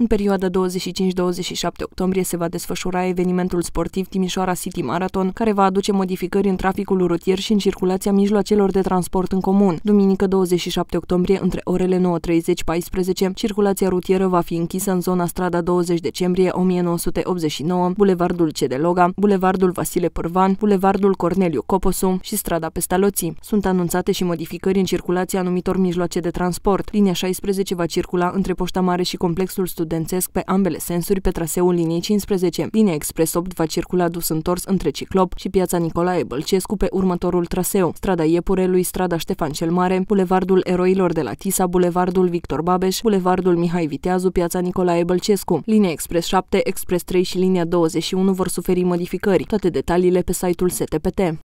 În perioada 25-27 octombrie se va desfășura evenimentul sportiv Timișoara City Marathon, care va aduce modificări în traficul rutier și în circulația mijloacelor de transport în comun. Duminică 27 octombrie, între orele 9.30-14, circulația rutieră va fi închisă în zona strada 20 decembrie 1989, Bulevardul Cedeloga, Bulevardul Vasile Pârvan, Bulevardul Corneliu Coposu și strada Pestaloții. Sunt anunțate și modificări în circulația anumitor mijloace de transport. Linia 16 va circula între Poșta Mare și complexul studențesc pe ambele sensuri pe traseul liniei 15. Linia Expres 8 va circula dus întors între Ciclop și piața Nicolae Bălcescu pe următorul traseu. Strada Iepurelui, strada Ștefan cel Mare, Bulevardul Eroilor de la Tisa, Bulevardul Victor Babeș, Bulevardul Mihai Viteazu, piața Nicolae Bălcescu. Linia Expres 7, Expres 3 și linia 21 vor suferi modificări. Toate detaliile pe site-ul STPT.